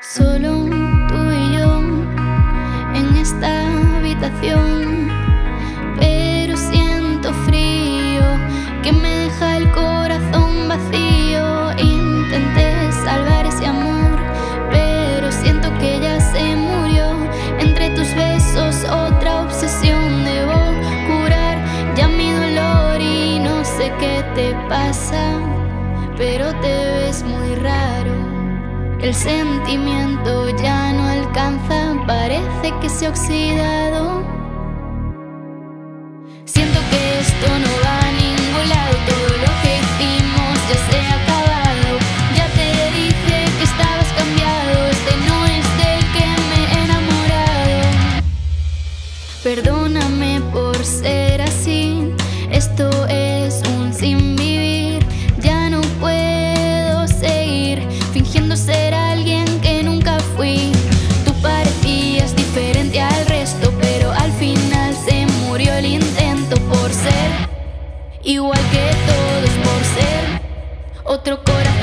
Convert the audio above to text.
Solo tú y yo en esta habitación, pero siento frío que me Qué te pasa, pero te ves muy raro. El sentimiento ya no alcanza, parece que se ha oxidado. Siento que esto no va a ningún lado, todo lo que hicimos ya se ha acabado. Ya te dije que estabas cambiado, este no es del que me he enamorado. Perdóname por ser así, esto es sin vivir. Ya no puedo seguir fingiendo ser alguien que nunca fui. Tú parecías diferente al resto, pero al final se murió el intento por ser igual que todos, por ser otro corazón.